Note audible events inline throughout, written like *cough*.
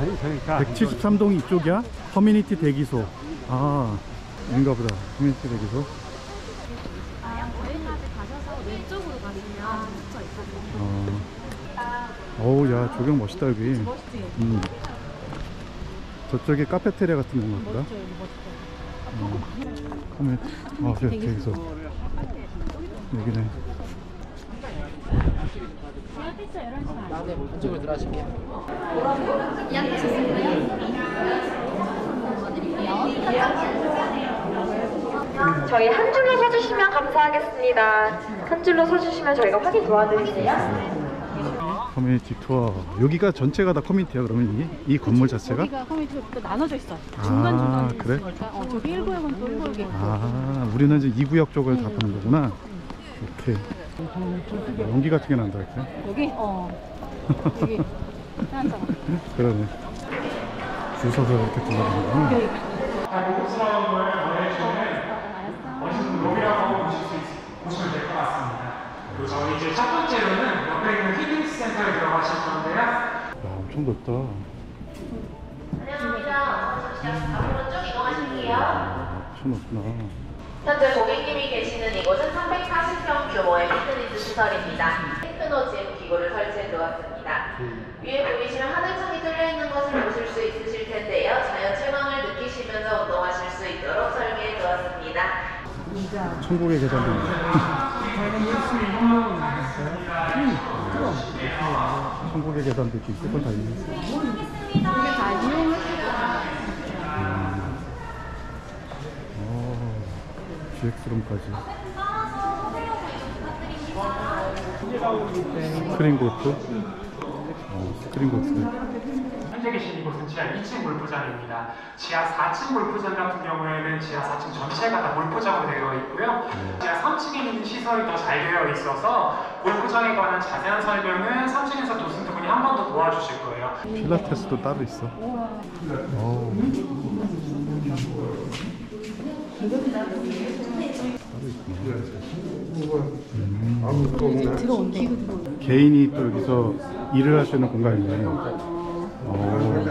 아니 그러니까 173동이 이쪽이야? 커뮤니티 대기소. 아, 인가 보다. 커뮤니티 대기소. 어. 어우, 야, 조경 멋있다, 여기. 멋있지? 음. 저쪽에 카페테리아 같은 건가 보다. 멋있죠, 여기 멋있죠. 커뮤니티. 아, 저, 대기소. 여기네. 이쪽으로 들어가실게요. 저희 한 줄로 서주시면 감사하겠습니다. 한 줄로 서주시면 저희가 확인 도와드릴게요. 커뮤니티 투어. 여기가 전체가 다 커뮤니티야, 그러면 이, 이 건물 자체가? 여기가 커뮤니티가 또 나눠져 있어. 아, 중간중간 그래? 있으니까. 어, 저기 1구역은 또 1구역이 있고. 아, 우리는 이제 2구역 쪽을 다 보는 거구나. 오케이. 연기 같은 게 난다, 이렇게. 여기? 어. 여기. 해놨잖아. *laughs* 그러네. 줄 서서 이렇게 둘러보는구나. 고급스러운 걸 원해주는 멋있는 룸이라고 보실 수 있, 보시면 될 것 같습니다. 그리고 저희 이제 첫 번째로는 옆에 있는 피트니스 센터에 들어가실 건데요. 야, 엄청 넓다. 앞으로 쭉 이동하실게요. 엄청 넓구나. 현재 고객님이 계시는 이곳은 340평 규모의 피트니스 시설입니다. 테크노 짐 기구를 설치해 두었습니다. 위에 보이시면 하늘창이 뚫려 있는 것을 보실 수 있으실 텐데요. 자연 채광을 느끼시면서 운동하실 수 있도록 설계해 두었습니다. 천국의 계단도 있네. 천국의 계단도 있고 있을 걸다 있네. 이게 다 이용을 어, GX룸까지. 스크린 골프. 어, 스크린 골프. 현재 계신 이곳은 지하 2층 골프장입니다. 지하 4층 골프장 같은 경우에는 지하 4층 전체가 다 골프장으로 되어 있고요. 지하 3층에 있는 시설이 더 잘 되어 있어서 골프장에 관한 자세한 설명은 3층에서 도슨트 분이 한 번 더 도와주실 거예요. 필라테스도 따로 있어. 어우. 들어온대. 개인이 또 여기서 일을 할 수 있는 공간이네. 어,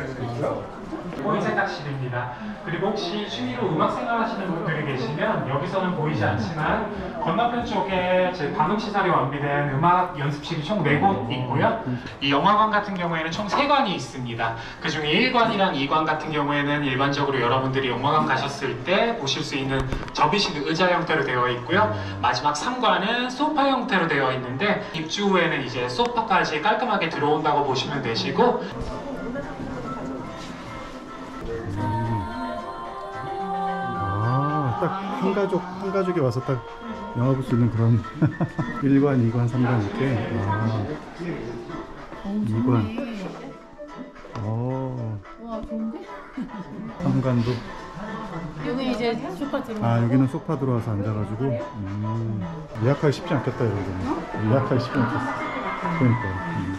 본인 세탁실입니다. 그리고 혹시 취미로 음악 생활하시는 분들이 계시면 여기서는 보이지 않지만 건너편 쪽에 제 반응 시설이 완비된 음악 연습실이 총 4곳 있고요. 이 영화관 같은 경우에는 총 3관이 있습니다. 그 중에 1관이랑 2관 같은 경우에는 일반적으로 여러분들이 영화관 가셨을 때 보실 수 있는 접이식 의자 형태로 되어 있고요. 마지막 3관은 소파 형태로 되어 있는데 입주 후에는 이제 소파까지 깔끔하게 들어온다고 보시면 되시고 딱 한 가족, 한 가족이 와서 딱 영화 볼 수 있는 그런 1관, 2관, 3관 이렇게. 아, 2관. 어, 와, 좋은데? 3관도. 여기 이제 소파 들어. 아, 여기는 소파 들어와서 앉아가지고. 음, 예약하기 쉽지 않겠다, 데는. 예약하기 쉽지 않겠어. 그러니까. 음.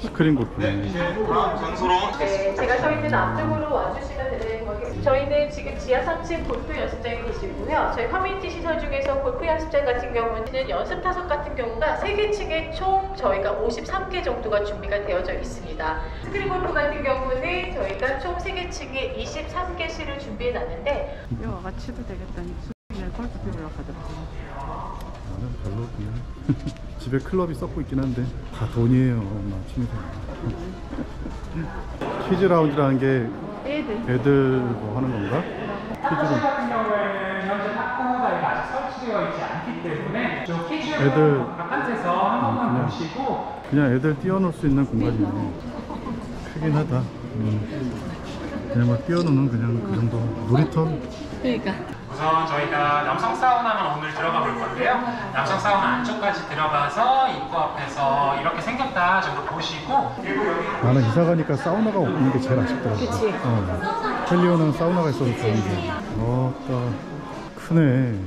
스크린 골프네. 네, 제가 서 있는 앞쪽으로 와주시면 되는 거겠습니다. 저희는 지금 지하 3층 골프 연습장에 계시고요. 저희 커뮤니티 시설 중에서 골프 연습장 같은 경우는 연습 타석 같은 경우가 3개 층에 총 저희가 53개 정도가 준비가 되어져 있습니다. 스크린 골프 같은 경우는 저희가 총 3개 층에 23개 실을 준비해 놨는데 와가 치도 되겠다니 수빈이 골프 배우려고 하더라고 나는 별로 그냥 *laughs* 집에 클럽이 썩고 있긴 한데 다 돈이에요 엄마 취미생활 *laughs* 퀴즈 라운지라는 게 애들. 애들 뭐 하는 건가? 탁구장 퀴즈룸 같은 경우에는 현재 탁구가 아직 설치되어 있지 않기 때문에 저 캐주얼 애들- 번만 그냥- 그냥 애들 뛰어놀 수 있는 공간이네 크긴 하다 음. 그냥 막 뛰어노는 그냥 그 정도 놀이터 그러니까. 우선 저희가 남성 사우나만 오늘 들어가 볼 건데요. 남성 사우나 안쪽까지 들어가서 입구 앞에서 이렇게 생겼다 정도 보시고 나는 이사 가니까 사우나가 없는 게 제일 아쉽더라고 그치. 어. 헬리오는 사우나가 있어서 좋은데 어따. 크네.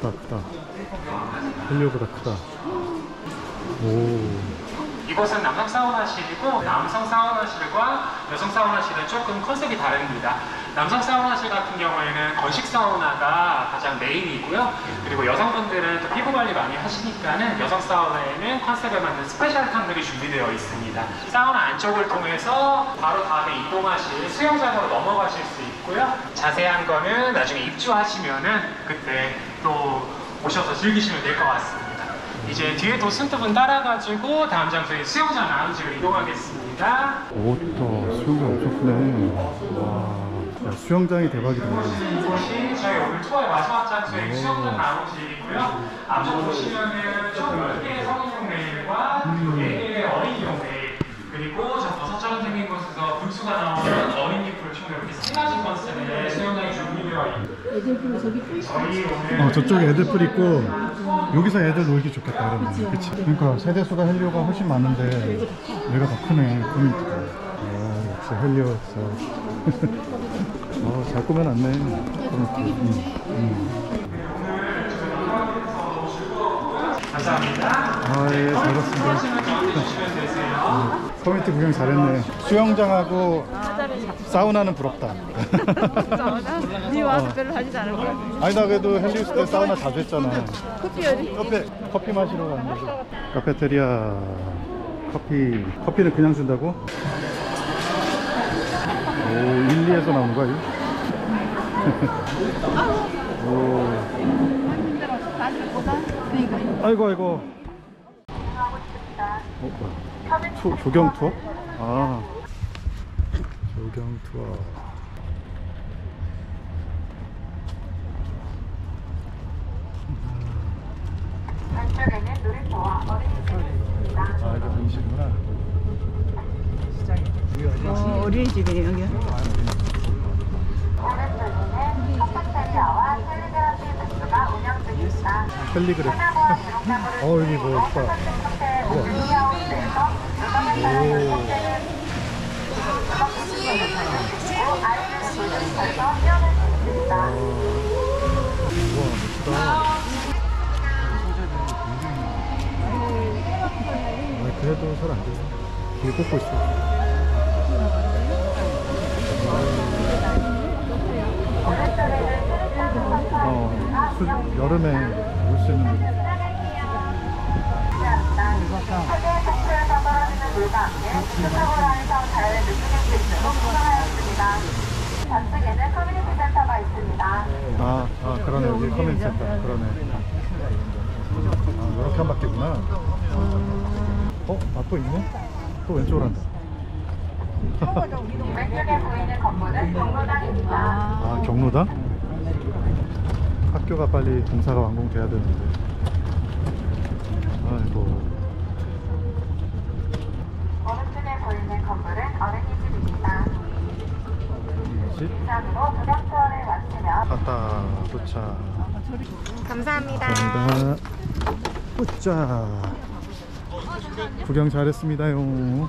크다 크다. 헬리오보다 크다. 오. 이곳은 남성 사우나실이고 남성 사우나실과 여성 사우나실은 조금 컨셉이 다릅니다. 남성 사우나실 같은 경우에는 건식 사우나가 가장 메인이고요. 그리고 여성분들은 또 피부 관리 많이 하시니까는 여성 사우나에는 컨셉에 맞는 스페셜 탕들이 준비되어 있습니다. 사우나 안쪽을 통해서 바로 다음에 이동하실 수영장으로 넘어가실 수 있고요. 자세한 거는 나중에 입주하시면은 그때 또 오셔서 즐기시면 될 것 같습니다. 이제 뒤에 도슨트분 따라가지고 다음 장소인 수영장 라운지로 이동하겠습니다. 오다 수영장 엄청 크네. 와, 야, 수영장이 대박이다. 이곳이 저희 오늘 투어의 마지막 장소인 수영장 라운지이고요. 앞쪽 보시면은 총 10개의 성인용 레일과 그리고 4개의 어린이용 레일 그리고 저 버섯처럼 생긴 곳에서 분수가 나오는 어린이 풀 총 이렇게 세 가지 컨셉의 수영장이 준비되어 있고 저희 오늘 어, 저쪽에 애들 풀 있고 여기서 애들 놀기 좋겠다 그러면. 그치? 그러니까 세대수가 헬리오가 훨씬 많은데 얘가 더 크네. 그러니까 아 역시 헬리오였어 *laughs* 어, 잘 꾸며놨네 음, 음. 감사합니다. 아 예 잘 봤습니다. 커뮤니티 구경 잘했네 수영장하고 사우나는 부럽다 네 와서 별로 하지도 않을 거야. 아니 나 그래도 헬리오 있을 때 사우나 자주 했잖아 커피 어디? 커피, 커피 마시러 갔는데 카페테리아 커피 커피는 그냥 준다고? 오 1, 2에서 나온 거야 이거? 오 아이고 아이고 어, 뭐야. 투, 조경 투어? 아 조경 투어 아 이거 음식이구나 어, 어린이집이네 여기. 캘리그래피 어 여기 뭐 있다 우와. 아 그래도 잘안 돼. 길 꽂고 있어 어 수, 여름에 올 수 있는 데. 좌측에는 커뮤니티 센터가 있습니다. 아, 아 그러네 여기 커뮤니티 센터 그러네 아 이렇게 한 바퀴구나 어? 아 또 있네? 또 왼쪽으로 한다 *laughs* 왼쪽에 보이는 건물은 경로당입니다. 아 경로당? 학교가 빨리 공사가 완공돼야 되는데. 아이고 오른쪽에 보이는 건물은 어린이집입니다. 마치면 갔다 도착. 감사합니다. 감사합니다. 구경 잘했습니다요 *laughs*